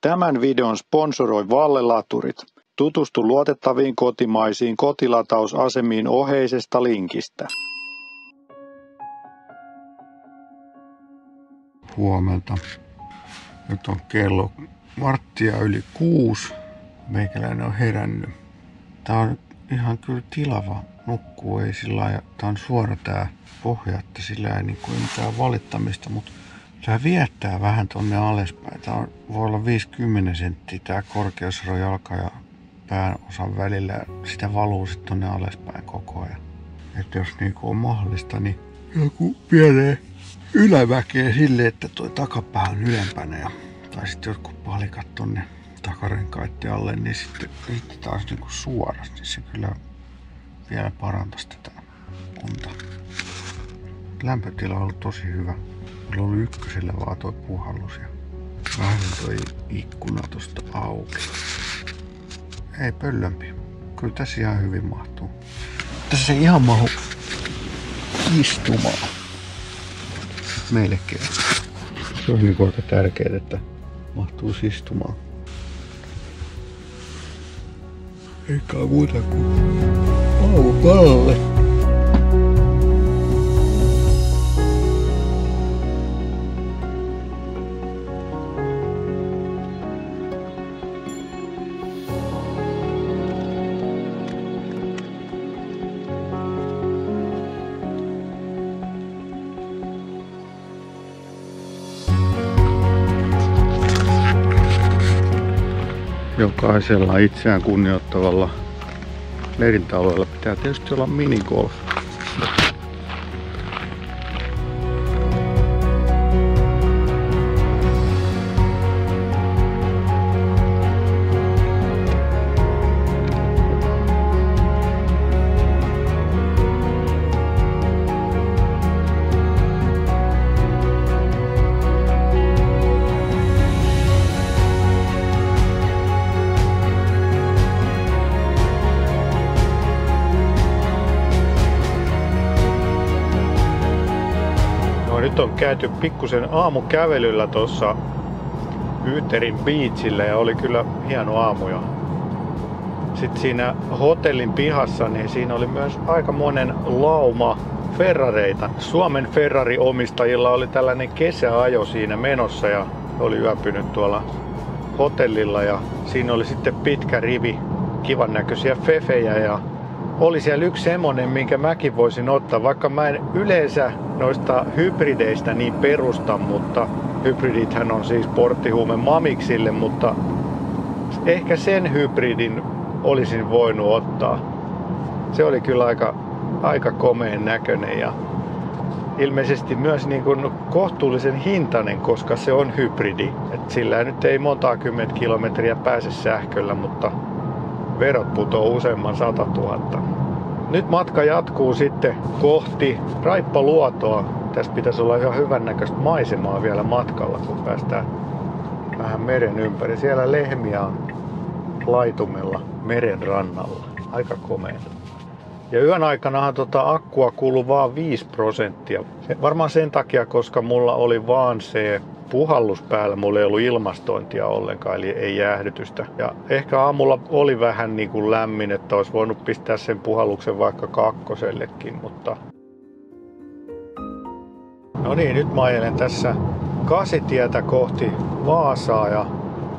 Tämän videon sponsoroi Vallelaturit. Tutustu luotettaviin kotimaisiin kotilatausasemiin oheisesta linkistä. Huomenta. Nyt on kello varttia yli kuusi. Meikäläinen on herännyt. Tää on ihan kyllä tilava nukkuu, ei sillä lailla, tää on suora tää pohja, että sillä ei niinku mitään valittamista, mutta tää viettää vähän tonne alaspäin. On, voi olla 50 senttiä tää korkeusero jalka ja pään osan välillä sitä valuu sitten tonne alaspäin koko ajan. Että jos niinku on mahdollista, niin joku pienee yläväkeä sille, että toi takapää on ylempänä ja, tai sitten jotkut palikat tonne takarenkaiden alle, niin sitten, sitten taas niinku suorasti niin se kyllä vielä parantaisi tätä unta. Lämpötila on ollut tosi hyvä. Mulla oli ykkösellä vaan toi puhallus ja vähän toi ikkuna tosta auki. Ei pöllömpi. Kyllä tässä ihan hyvin mahtuu. Tässä ei ihan mahu istumaan. Meillekin. Se on niin aika tärkeää, että mahtuu istumaan. Eikä muuta kuin aukalle. Jokaisella itseään kunnioittavalla leirintäalueella pitää tietysti olla minigolf. Käyty pikkusen aamukävelyllä tuossa Yyterin beachillä ja oli kyllä hieno aamu jo. Sitten siinä hotellin pihassa, niin siinä oli myös aika monen lauma Ferrareita. Suomen Ferrari-omistajilla oli tällainen kesäajo siinä menossa ja oli yöpynyt tuolla hotellilla ja siinä oli sitten pitkä rivi kivan näköisiä fefejä ja oli siellä yksi semmonen, minkä mäkin voisin ottaa, vaikka mä en yleensä noista hybrideistä niin perusta, mutta hybridithän on siis porttihuume mamiksille, mutta ehkä sen hybridin olisin voinut ottaa. Se oli kyllä aika, aika komeen näköinen ja ilmeisesti myös niin kuin kohtuullisen hintainen, koska se on hybridi. Et sillä nyt ei montaa kymmentä kilometriä pääse sähköllä, mutta verot putoo useamman 100 000. Nyt matka jatkuu sitten kohti Raippaluotoa. Tässä pitäisi olla ihan hyvännäköistä maisemaa vielä matkalla, kun päästään vähän meren ympäri. Siellä lehmiä on laitumella meren rannalla. Aika komeita. Ja yön aikanahan tota akkua kuluu vaan 5 prosenttia. Varmaan sen takia, koska mulla oli vaan se puhallus päällä, mulla ei ollut ilmastointia ollenkaan, eli ei jäähdytystä. Ja ehkä aamulla oli vähän niin kuin lämmin, että olisi voinut pistää sen puhalluksen vaikka kakkosellekin, mutta... No niin, nyt mä ajelen tässä kasitietä kohti Vaasaa ja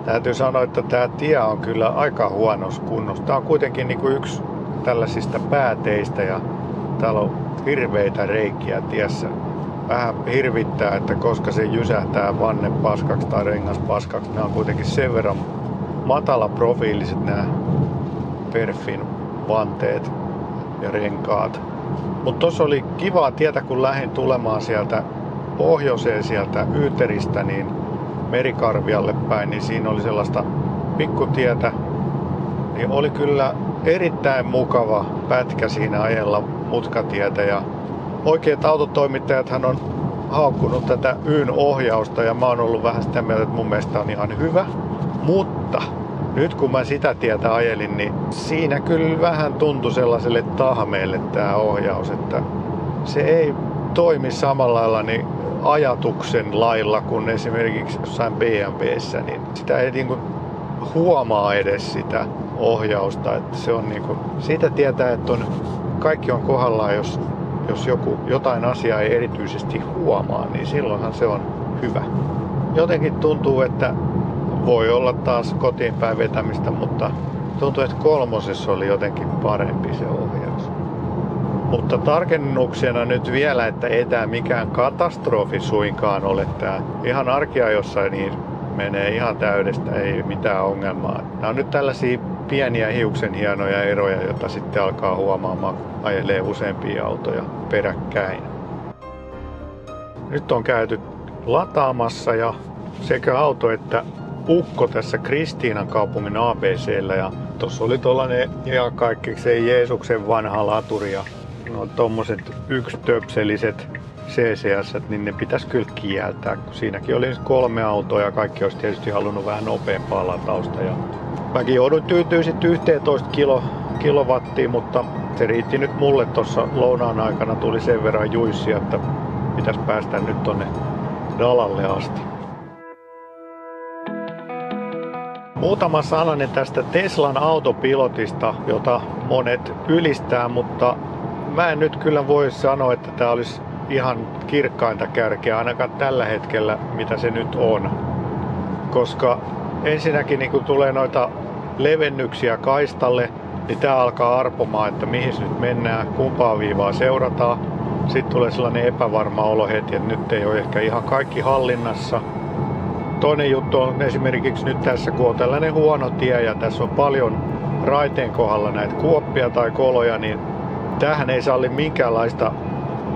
täytyy sanoa, että tämä tie on kyllä aika huonossa kunnossa. Tämä on kuitenkin niin kuin yksi tällaisista pääteistä ja täällä on hirveitä reikiä tiessä vähän hirvittää, että koska se jysähtää vanne paskaksi tai rengas paskaksi. Nämä on kuitenkin sen verran matala profiiliset nämä Perfin vanteet ja renkaat. Mutta tuossa oli kiva tietä, kun lähdin tulemaan sieltä pohjoiseen sieltä Yyteristä, niin Merikarvialle päin, niin siinä oli sellaista pikkutietä. Niin oli kyllä erittäin mukava pätkä siinä ajella mutkatietä ja oikeat autotoimittajat hän on haukkunut tätä Yn ohjausta ja mä oon ollut vähän sitä mieltä, että mun mielestä on ihan hyvä. Mutta nyt kun mä sitä tietä ajelin, niin siinä kyllä vähän tuntui sellaiselle tahmeelle tämä ohjaus, että se ei toimi samalla lailla, niin ajatuksen lailla kuin esimerkiksi jossain BMWssä, niin sitä ei niin kuin huomaa edes sitä ohjausta. Että se on niin kuin, siitä tietää, että on, kaikki on kohdallaan, jos, jos joku, jotain asiaa ei erityisesti huomaa, niin silloinhan se on hyvä. Jotenkin tuntuu, että voi olla taas kotiin päin vetämistä, mutta tuntuu, että kolmosessa oli jotenkin parempi se ohjaus. Mutta tarkennuksena nyt vielä, että ei tämä mikään katastrofi suinkaan ole tämä. Ihan arkia jossain niin menee ihan täydestä, ei mitään ongelmaa. Nämä on nyt tällaisia pieniä hiuksen hienoja eroja, joita sitten alkaa huomaamaan, ajelee useampia autoja peräkkäin. Nyt on käyty lataamassa ja sekä auto että ukko tässä Kristiinan kaupungin ABCllä ja tuossa oli tuollainen ja se Jeesuksen vanha laturi ja no tommoset yksitöpseliset CCS, niin ne pitäisi kyllä kieltää, kun siinäkin oli kolme autoa ja kaikki olisi tietysti halunnut vähän nopeampaa latausta. Ja mäkin joudun tyytyä sitten 11 kilo, kilowattiin, mutta se riitti nyt mulle tuossa lounaan aikana tuli sen verran juissia, että pitäisi päästä nyt tonne Dalalle asti. Muutama sananen tästä Teslan autopilotista, jota monet ylistää, mutta mä en nyt kyllä voi sanoa, että tämä olisi ihan kirkkainta kärkeä ainakaan tällä hetkellä, mitä se nyt on. Koska ensinnäkin niin kun tulee noita levennyksiä kaistalle, niin tämä alkaa arpomaan, että mihin nyt mennään, kumpaa viivaa seurataan. Sitten tulee sellainen epävarma olo heti, että nyt ei ole ehkä ihan kaikki hallinnassa. Toinen juttu on esimerkiksi nyt tässä, kun on tällainen huono tie ja tässä on paljon raiteen kohdalla näitä kuoppia tai koloja, niin tähän ei salli minkäänlaista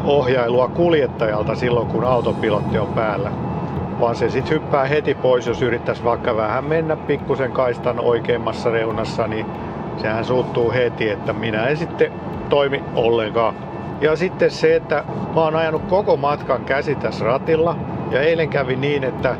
ohjailua kuljettajalta silloin, kun autopilotti on päällä. Vaan se sitten hyppää heti pois, jos yrittäisi vaikka vähän mennä pikkusen kaistan oikeimmassa reunassa, niin sehän suuttuu heti, että minä en sitten toimi ollenkaan. Ja sitten se, että mä oon ajanut koko matkan käsi tässä ratilla. Ja eilen kävi niin, että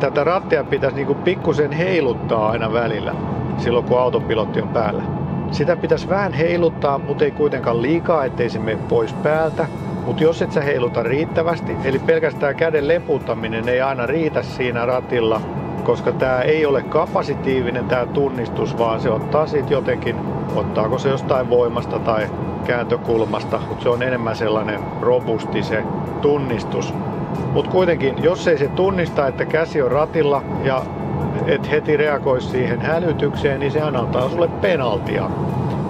tätä rattia pitäisi niinku pikkusen heiluttaa aina välillä, silloin kun autopilotti on päällä. Sitä pitäisi vähän heiluttaa, mutta ei kuitenkaan liikaa, ettei se mene pois päältä. Mutta jos et sä heiluta riittävästi, eli pelkästään käden leputtaminen ei aina riitä siinä ratilla, koska tämä ei ole kapasitiivinen tämä tunnistus, vaan se ottaa siitä jotenkin, ottaako se jostain voimasta tai kääntökulmasta, mutta se on enemmän sellainen robusti se tunnistus. Mutta kuitenkin, jos ei se tunnista, että käsi on ratilla ja et heti reagoi siihen hälytykseen, niin sehän antaa sulle penaltia.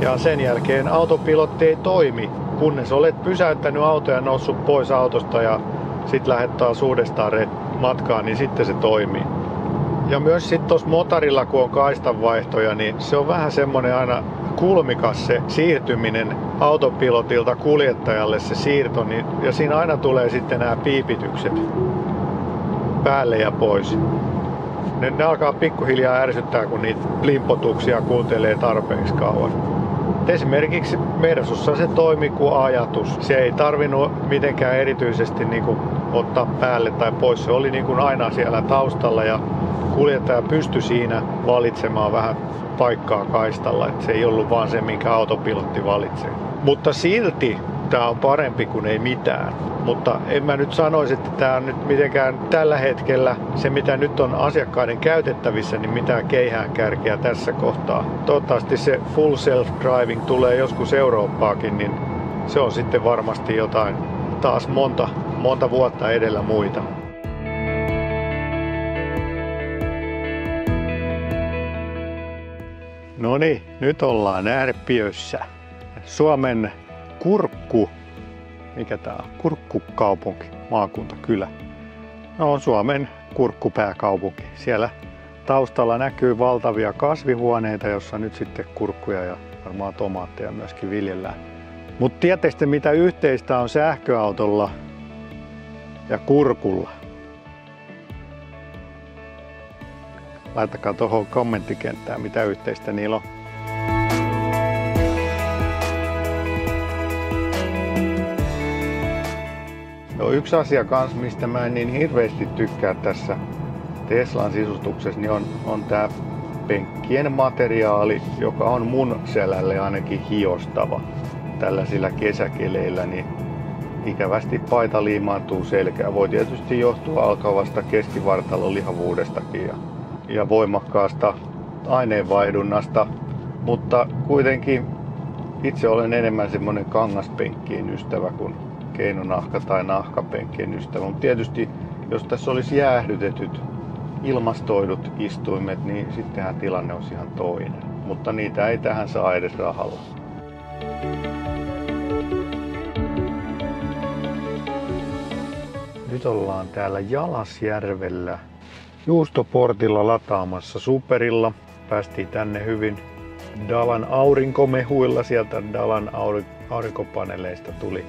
Ja sen jälkeen autopilotti ei toimi, kunnes olet pysäyttänyt auto ja noussut pois autosta ja sitten lähdet taas uudestaan matkaan, niin sitten se toimii. Ja myös sitten tuossa motorilla, kun on kaistanvaihtoja, niin se on vähän semmoinen aina kulmikas se siirtyminen autopilotilta kuljettajalle se siirto, niin, ja siinä aina tulee sitten nämä piipitykset päälle ja pois. Ne, ne alkaa pikkuhiljaa ärsyttää, kun niitä limpotuksia kuuntelee tarpeeksi kauan. Esimerkiksi Mersussa se toimi kuin ajatus. Se ei tarvinnut mitenkään erityisesti niin kuin ottaa päälle tai pois. Se oli niin kuin aina siellä taustalla ja kuljettaja pystyi siinä valitsemaan vähän paikkaa kaistalla. Että se ei ollut vaan se, minkä autopilotti valitsee. Mutta silti tämä on parempi kuin ei mitään. Mutta en mä nyt sanoisi, että tämä on nyt mitenkään tällä hetkellä se, mitä nyt on asiakkaiden käytettävissä, niin mitään keihään kärkeä tässä kohtaa. Toivottavasti se full self-driving tulee joskus Eurooppaakin, niin se on sitten varmasti jotain taas monta, monta vuotta edellä muita. No niin, nyt ollaan äärepiössä. Suomen kurkku, mikä tää on? Kurkkukaupunki, maakunta, kylä. No on Suomen kurkkupääkaupunki. Siellä taustalla näkyy valtavia kasvihuoneita, jossa nyt sitten kurkkuja ja varmaan tomaatteja myöskin viljellään. Mutta tiedättekö mitä yhteistä on sähköautolla ja kurkulla? Laittakaa tuohon kommenttikenttään, mitä yhteistä niillä on. No, yksi asia kans, mistä mä en niin hirveästi tykkää tässä Teslan sisustuksessa, niin on, on tämä penkkien materiaali, joka on mun selälle ainakin hiostava tällaisilla kesäkeleillä, niin ikävästi paita liimaantuu selkään. Voi tietysti johtua alkavasta keskivartalon lihavuudestakin ja, ja voimakkaasta aineenvaihdunnasta, mutta kuitenkin itse olen enemmän semmoinen kangaspenkkien ystävä kuin keinonahka tai nahkapenkkien ystävä. Mutta tietysti jos tässä olisi jäähdytetyt ilmastoidut istuimet, niin sittenhän tilanne olisi ihan toinen. Mutta niitä ei tähän saa edes rahalla. Nyt ollaan täällä Jalasjärvellä juustoportilla lataamassa superilla. Päästiin tänne hyvin Dalan aurinkomehuilla. Sieltä Dalan aurinkopaneeleista tuli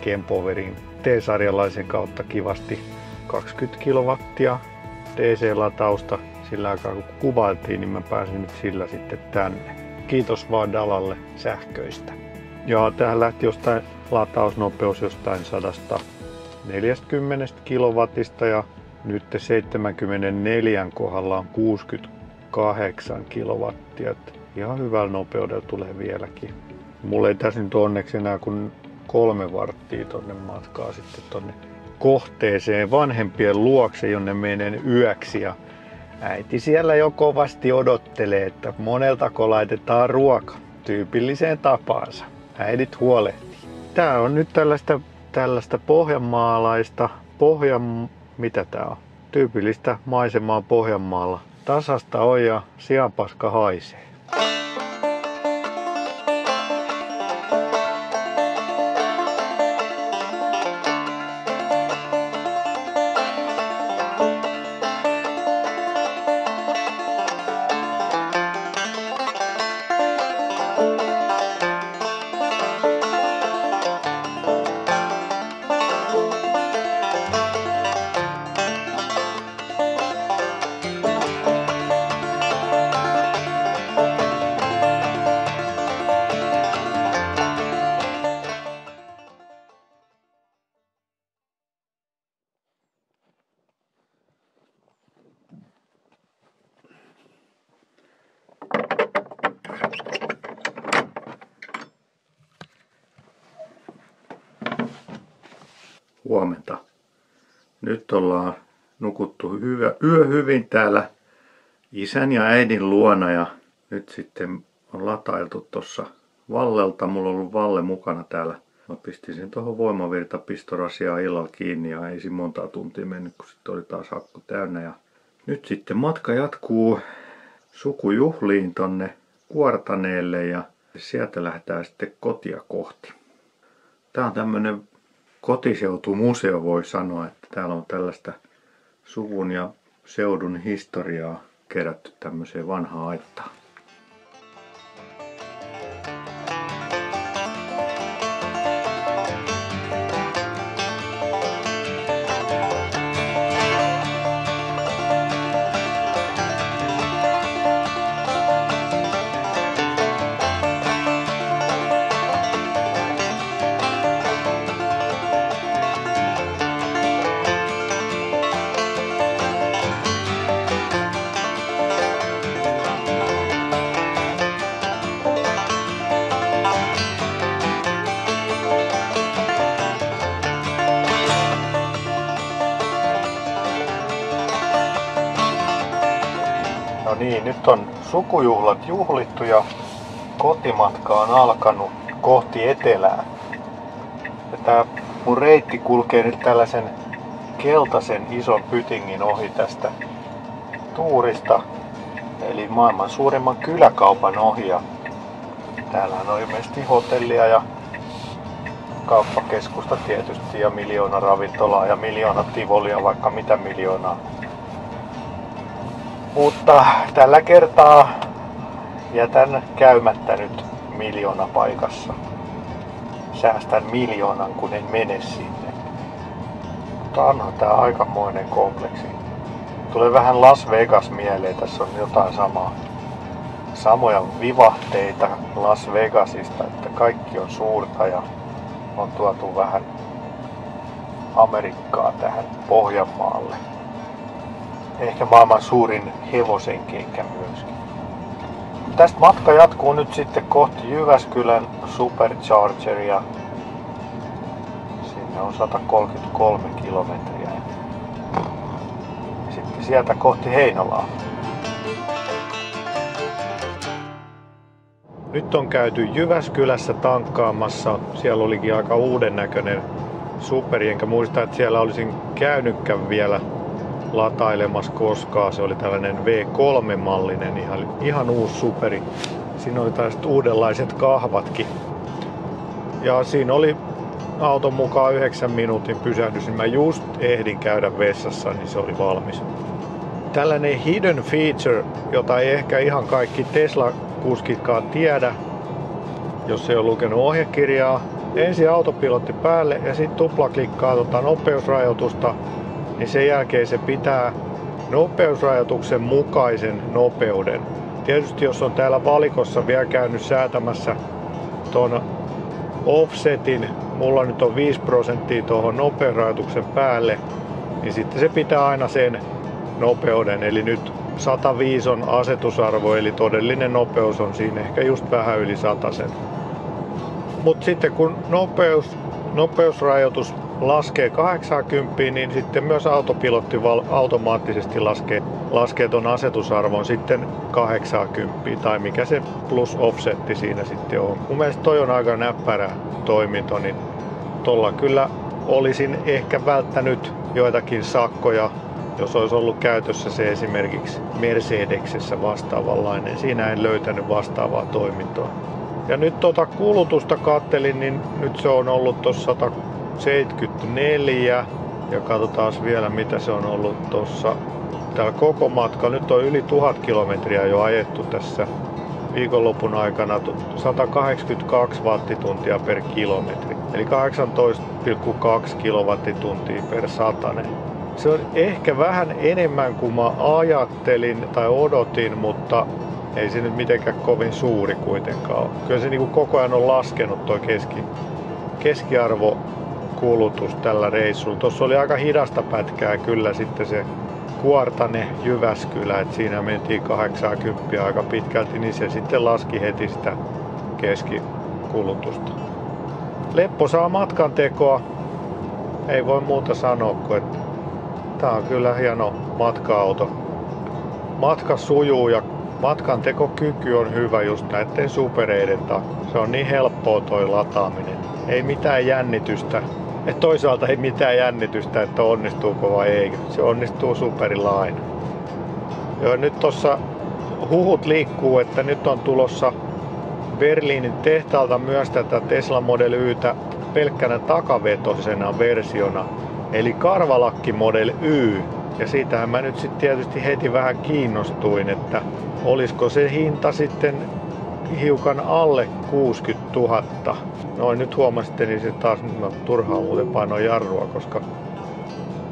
Kempoverin T-sarjalaisen kautta kivasti 20 kilowattia DC-latausta sillä aikaa kun kuvailtiin, niin mä pääsin nyt sillä sitten tänne. Kiitos vaan Dalalle sähköistä. Ja tähän lähti jostain latausnopeus jostain 140 kilowattista ja nyt 74 kohdalla on 68 kilowattia. Ihan hyvällä nopeudella tulee vieläkin. Mulla ei tässä nyt onneksi enää kuin kolme varttia tonne matkaa sitten tonne kohteeseen vanhempien luokse, jonne menen yöksi. Ja äiti siellä jo kovasti odottelee, että moneltako laitetaan ruoka tyypilliseen tapaansa. Äidit huolehtii. Tää on nyt tällaista, tällaista pohjanmaalaista, pohjan, mitä tää on? Tyypillistä maisemaa Pohjanmaalla. Tasasta on ja sianpaska haisee. Nyt ollaan nukuttu hyvä, yö hyvin täällä isän ja äidin luona ja nyt sitten on latailtu tuossa Vallelta. Mulla on ollut Valle mukana täällä. Mä pistin sen tuohon voimavirtapistorasiaan illalla kiinni ja ei siinä monta tuntia mennyt, kun sitten oli taas akku täynnä. Ja nyt sitten matka jatkuu sukujuhliin tonne Kuortaneelle ja sieltä lähdetään sitten kotia kohti. Tää on tämmönen kotiseutumuseo voi sanoa, että täällä on tällaista suvun ja seudun historiaa kerätty tämmöiseen vanhaan aittaan. Sukujuhlat juhlittu ja kotimatka on alkanut kohti etelää. Ja tää mun reitti kulkee nyt tällaisen keltaisen ison pytingin ohi tästä tuurista. Eli maailman suurimman kyläkaupan ohi. Ja täällä on ilmeisesti hotellia ja kauppakeskusta tietysti ja miljoona ravintolaa ja miljoona tivolia, vaikka mitä miljoonaa. Mutta tällä kertaa jätän käymättä nyt miljoona paikassa. Säästän miljoonan, kun en mene sinne. Mutta onhan tää aikamoinen kompleksi. Tulee vähän Las Vegas mieleen, tässä on jotain samaa. Samoja vivahteita Las Vegasista, että kaikki on suurta ja on tuotu vähän Amerikkaa tähän Pohjanmaalle ehkä maailman suurin hevosen kenkä myöskin. Tästä matka jatkuu nyt sitten kohti Jyväskylän Superchargeria sinne on 133 kilometriä. Sitten sieltä kohti Heinolaa. Nyt on käyty Jyväskylässä tankkaamassa. Siellä olikin aika uuden näköinen superi, enkä muista, että siellä olisin käynytkään vielä latailemassa koskaan. Se oli tällainen V3-mallinen, ihan, ihan uusi superi. Siinä oli tällaiset uudenlaiset kahvatkin. Ja siinä oli auton mukaan 9 minuutin pysähdys, niin mä just ehdin käydä vessassa, niin se oli valmis. Tällainen hidden feature, jota ei ehkä ihan kaikki Tesla-kuskitkaan tiedä, jos ei ole lukenut ohjekirjaa. Ensin autopilotti päälle ja sitten tuplaklikkaa tota nopeusrajoitusta, niin sen jälkeen se pitää nopeusrajoituksen mukaisen nopeuden. Tietysti jos on täällä valikossa vielä käynyt säätämässä tuon offsetin, mulla nyt on 5 prosenttia tuohon nopeusrajoituksen päälle, niin sitten se pitää aina sen nopeuden. Eli nyt 105 on asetusarvo, eli todellinen nopeus on siinä ehkä just vähän yli 100 sen. Mutta sitten kun nopeus, nopeusrajoitus laskee 80, niin sitten myös autopilotti automaattisesti laskee, laskee ton asetusarvon sitten 80 tai mikä se plus offsetti siinä sitten on. Mun mielestä toi on aika näppärä toiminto, niin tolla kyllä olisin ehkä välttänyt joitakin sakkoja, jos olisi ollut käytössä se esimerkiksi Mercedesessä vastaavanlainen. Siinä en löytänyt vastaavaa toimintoa. Ja nyt tuota kulutusta kattelin, niin nyt se on ollut tuossa 74 ja katsotaan vielä mitä se on ollut tuossa täällä koko matka. Nyt on yli 1000 kilometriä jo ajettu tässä viikonlopun aikana 182 wattituntia per kilometri. Eli 18,2 kilowattituntia per satanen. Se on ehkä vähän enemmän kuin mä ajattelin tai odotin, mutta ei se nyt mitenkään kovin suuri kuitenkaan ole. Kyllä se niin kuin koko ajan on laskenut tuo keski, keskiarvo kulutus tällä reissulla. Tuossa oli aika hidasta pätkää kyllä sitten se Kuortane Jyväskylä, että siinä mentiin 80 aika pitkälti, niin se sitten laski heti sitä keskikulutusta. Leppo saa matkan tekoa, ei voi muuta sanoa kuin, että tää on kyllä hieno matka-auto. Matka sujuu ja matkan tekokyky on hyvä just näiden supereiden takia. Se on niin helppoa toi lataaminen. Ei mitään jännitystä et toisaalta ei mitään jännitystä, että onnistuuko vai ei. Se onnistuu superilla aina. Joo, nyt tossa huhut liikkuu, että nyt on tulossa Berliinin tehtaalta myös tätä Tesla Model Ytä pelkkänä takavetosena versiona, eli karvalakki Model Y. Ja siitähän mä nyt sitten tietysti heti vähän kiinnostuin, että olisiko se hinta sitten hiukan alle 60 000. Noin nyt huomasitte, niin se taas no, turhaan muuten painoi jarrua, koska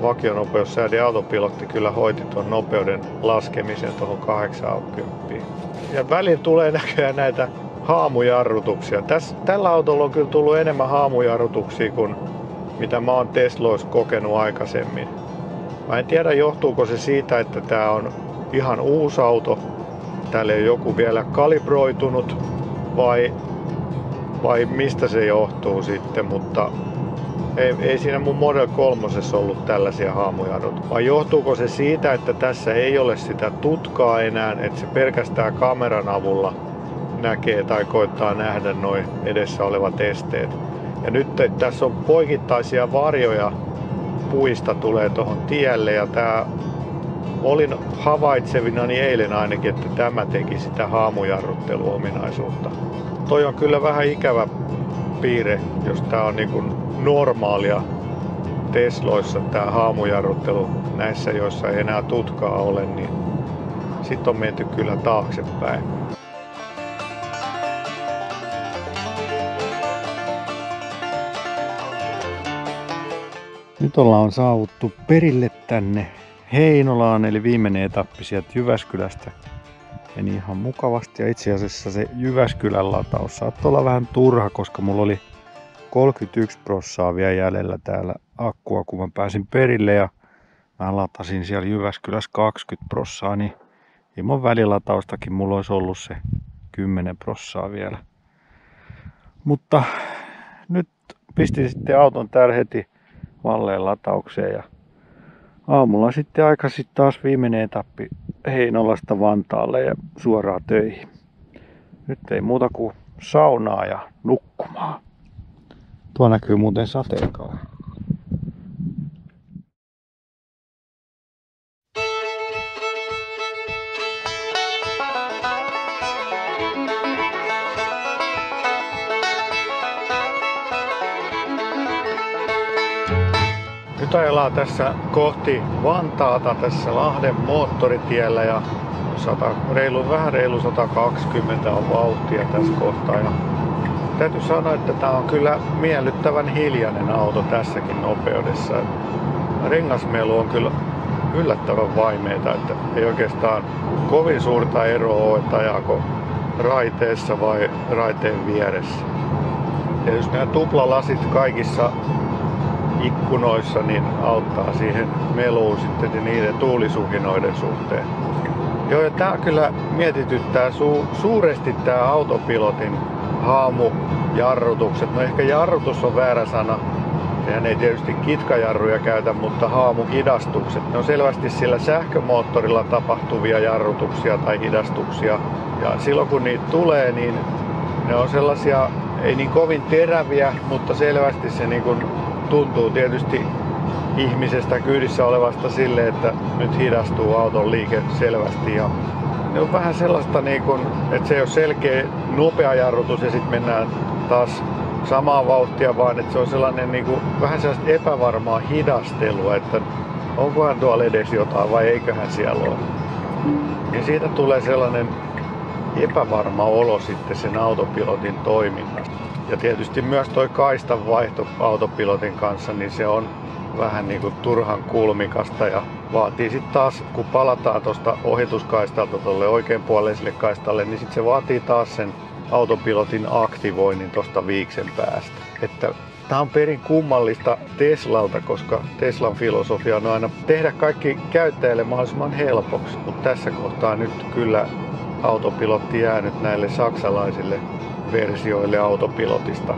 vakionopeussäädin autopilotti kyllä hoiti tuon nopeuden laskemisen tuohon 80. Ja välillä tulee näköjään näitä haamujarrutuksia. Täs, tällä autolla on kyllä tullut enemmän haamujarrutuksia kuin mitä mä oon Tesloissa kokenut aikaisemmin. Mä en tiedä johtuuko se siitä, että tää on ihan uusi auto täällä ei joku vielä kalibroitunut vai, vai mistä se johtuu sitten, mutta ei, ei siinä mun Model 3 ollut tällaisia haamujarrut. Vai johtuuko se siitä, että tässä ei ole sitä tutkaa enää, että se pelkästään kameran avulla näkee tai koittaa nähdä noin edessä olevat esteet. Ja nyt tässä on poikittaisia varjoja puista tulee tuohon tielle ja tämä olin havaitsevina eilen ainakin, että tämä teki sitä haamujarrutteluominaisuutta. Toi on kyllä vähän ikävä piirre, jos tämä on niin kuin normaalia Tesloissa tämä haamujarruttelu näissä, joissa ei enää tutkaa ole, niin sitten on menty kyllä taaksepäin. Nyt ollaan saavuttu perille tänne Heinolaan, eli viimeinen etappi sieltä Jyväskylästä meni ihan mukavasti. Ja itse asiassa se Jyväskylän lataus saattoi olla vähän turha, koska mulla oli 31 prossaa vielä jäljellä täällä akkua, kun mä pääsin perille. Ja mä latasin siellä Jyväskylässä 20 prossaa, niin ilman välilataustakin mulla olisi ollut se 10 prossaa vielä. Mutta nyt pistin sitten auton täällä heti Valleen lataukseen ja aamulla sitten aikaisin taas viimeinen etappi Heinolasta Vantaalle ja suoraan töihin. Nyt ei muuta kuin saunaa ja nukkumaan. Tuo näkyy muuten sateenkaari. Nyt ajellaan tässä kohti Vantaata tässä Lahden moottoritiellä ja 100, reilu, vähän reilu 120 on vauhtia tässä kohtaa. Ja täytyy sanoa, että tämä on kyllä miellyttävän hiljainen auto tässäkin nopeudessa. Rengasmelu on kyllä yllättävän vaimeita, että ei oikeastaan kovin suurta eroa ole, että ajaako raiteessa vai raiteen vieressä. Tietysti nämä tuplalasit kaikissa ikkunoissa niin auttaa siihen meluun sitten niiden tuulisukinoiden suhteen. Joo, ja tää kyllä mietityttää su- suuresti tämä autopilotin haamujarrutukset. No ehkä jarrutus on väärä sana. Sehän ei tietysti kitkajarruja käytä, mutta haamukidastukset. Ne on selvästi sillä sähkömoottorilla tapahtuvia jarrutuksia tai hidastuksia. Ja silloin kun niitä tulee, niin ne on sellaisia, ei niin kovin teräviä, mutta selvästi se niin kuin tuntuu tietysti ihmisestä kyydissä olevasta sille, että nyt hidastuu auton liike selvästi. Ja ne on vähän sellaista, niin kuin, että se ei ole selkeä nopea jarrutus ja sitten mennään taas samaa vauhtia, vaan että se on sellainen niin kuin, vähän sellaista epävarmaa hidastelua, että onkohan tuolla edes jotain vai eiköhän siellä ole. Ja siitä tulee sellainen epävarma olo sitten sen autopilotin toiminnasta. Ja tietysti myös toi kaistan vaihto autopilotin kanssa, niin se on vähän niin kuin turhan kulmikasta ja vaatii sitten taas, kun palataan tuosta ohituskaistalta tuolle oikeanpuoleiselle kaistalle, niin sitten se vaatii taas sen autopilotin aktivoinnin tuosta viiksen päästä. Että Tämä on perin kummallista Teslalta, koska Teslan filosofia on aina tehdä kaikki käyttäjälle mahdollisimman helpoksi. Mutta tässä kohtaa nyt kyllä autopilotti jäänyt näille saksalaisille versioille autopilotista.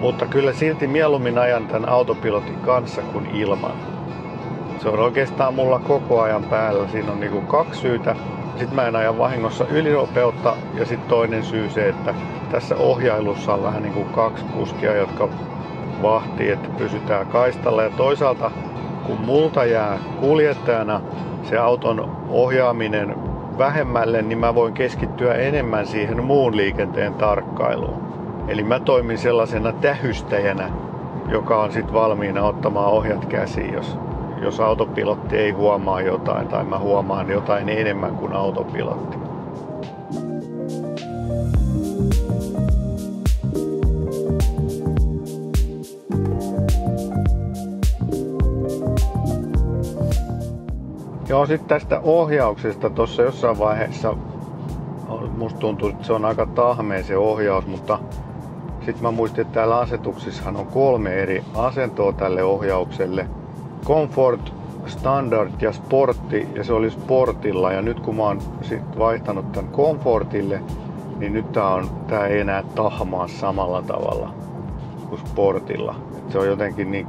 Mutta kyllä silti mieluummin ajan tämän autopilotin kanssa kuin ilman. Se on oikeastaan mulla koko ajan päällä. Siinä on niinku kaksi syytä. Sitten mä en aja vahingossa ylinopeutta ja sitten toinen syy se, että tässä ohjailussa on vähän niinku kaksi kuskia, jotka vahtii, että pysytään kaistalla. Ja toisaalta kun multa jää kuljettajana se auton ohjaaminen vähemmälle, niin mä voin keskittyä enemmän siihen muun liikenteen tarkkailuun. Eli mä toimin sellaisena tähystäjänä, joka on sitten valmiina ottamaan ohjat käsiin, jos, jos autopilotti ei huomaa jotain tai mä huomaan jotain enemmän kuin autopilotti. Joo, sitten tästä ohjauksesta tuossa jossain vaiheessa musta tuntuu, että se on aika tahmea se ohjaus, mutta sitten mä muistin, että täällä asetuksissahan on kolme eri asentoa tälle ohjaukselle. Comfort, Standard ja Sportti, ja se oli Sportilla. Ja nyt kun mä oon sit vaihtanut tämän Comfortille, niin nyt tää, on, tää ei enää tahmaa samalla tavalla kuin Sportilla. Et se on jotenkin niin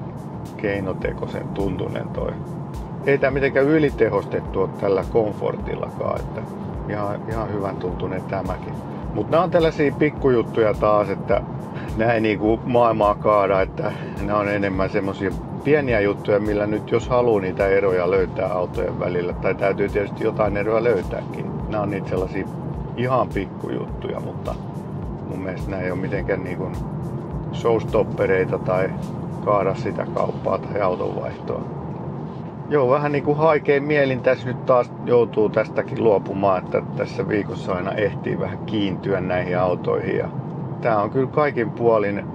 keinotekoisen tuntunen toi ei tämä mitenkään ylitehostettu ole tällä komfortillakaan, että ihan, ihan hyvän tuntunen tämäkin. Mutta nämä on tällaisia pikkujuttuja taas, että nämä ei niinku maailmaa kaada, että nämä on enemmän semmoisia pieniä juttuja, millä nyt jos haluaa niitä eroja löytää autojen välillä, tai täytyy tietysti jotain eroja löytääkin. Nämä on niitä sellaisia ihan pikkujuttuja, mutta mun mielestä nämä ei ole mitenkään niinku showstoppereita tai kaada sitä kauppaa tai autonvaihtoa. Joo, vähän niin kuin haikein mielin tässä nyt taas joutuu tästäkin luopumaan, että tässä viikossa aina ehtii vähän kiintyä näihin autoihin. Ja tää on kyllä kaikin puolin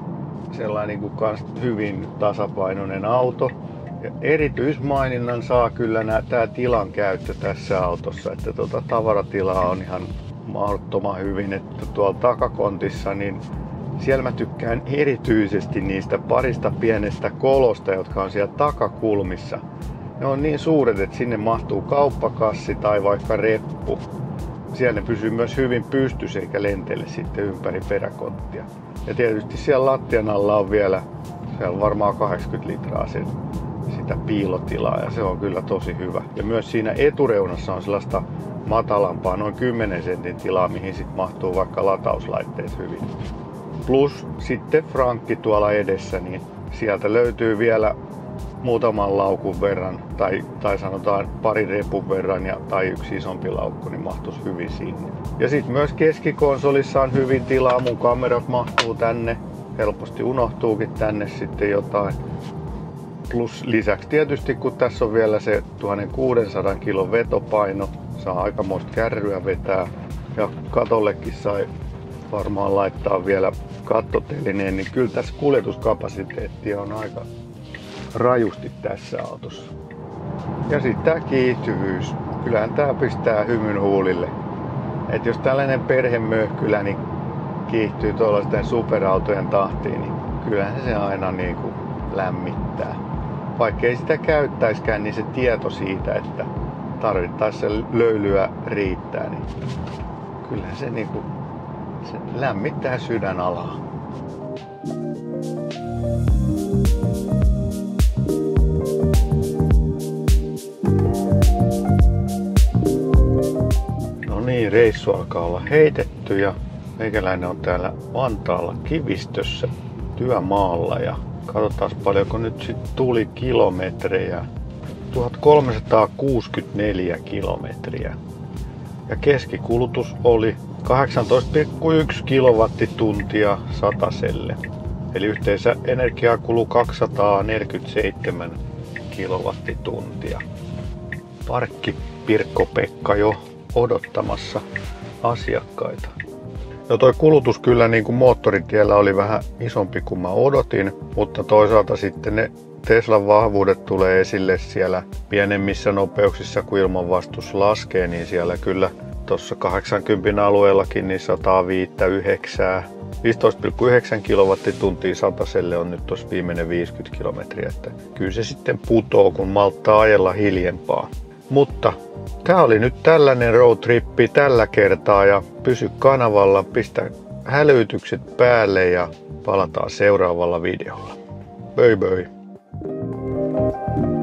sellainen niin kuin kans hyvin tasapainoinen auto. Ja erityismaininnan saa kyllä tämä tilan käyttö tässä autossa, että tuota tavaratilaa on ihan mahdottoman hyvin, että tuolla takakontissa niin siellä mä tykkään erityisesti niistä parista pienestä kolosta, jotka on siellä takakulmissa ne on niin suuret, että sinne mahtuu kauppakassi tai vaikka reppu. Siellä ne pysyy myös hyvin pystyssä eikä lentele sitten ympäri peräkonttia. Ja tietysti siellä lattian alla on vielä, siellä on varmaan 80 litraa sen sitä piilotilaa ja se on kyllä tosi hyvä. Ja myös siinä etureunassa on sellaista matalampaa, noin 10 sentin tilaa, mihin sitten mahtuu vaikka latauslaitteet hyvin. Plus sitten Frankki tuolla edessä, niin sieltä löytyy vielä muutaman laukun verran, tai, tai sanotaan pari repun verran ja, tai yksi isompi laukku, niin mahtuisi hyvin sinne. Ja sitten myös keskikonsolissa on hyvin tilaa, mun kamerat mahtuu tänne, helposti unohtuukin tänne sitten jotain. Plus lisäksi tietysti kun tässä on vielä se 1600 kilon vetopaino, saa aikamoista kärryä vetää. Ja katollekin sai varmaan laittaa vielä kattotelineen, niin kyllä tässä kuljetuskapasiteettia on aika rajusti tässä autossa. Ja sitten tämä kiihtyvyys. Kyllähän tämä pistää hymyn huulille. Et jos tällainen perhemöhkylä niin kiihtyy tuollaisten superautojen tahtiin, niin kyllähän se aina niin kuin lämmittää. Vaikka ei sitä käyttäiskään, niin se tieto siitä, että tarvittaessa löylyä riittää, niin kyllähän se, niin kuin, se lämmittää sydänalaa. No niin, reissu alkaa olla heitetty ja meikäläinen on täällä Vantaalla kivistössä työmaalla ja katsotaan paljonko nyt sitten tuli kilometrejä. 1364 kilometriä. Ja keskikulutus oli 18,1 kilowattituntia sataselle. Eli yhteensä energiaa kuluu 247 kilowattituntia. Parkki Pirkko-Pekka jo odottamassa asiakkaita. No toi kulutus kyllä niin kuin moottoritiellä oli vähän isompi kuin mä odotin, mutta toisaalta sitten ne Teslan vahvuudet tulee esille siellä pienemmissä nopeuksissa, kun ilmanvastus laskee, niin siellä kyllä tuossa 80 alueellakin niin 159 15,9 kilowattituntia sataselle on nyt tuossa viimeinen 50 kilometriä, että kyllä se sitten putoo, kun malttaa ajella hiljempaa. Mutta tämä oli nyt tällainen roadtrippi tällä kertaa ja pysy kanavalla, pistä hälytykset päälle ja palataan seuraavalla videolla. Böi böi. thank you